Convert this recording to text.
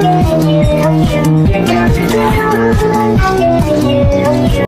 Thank you.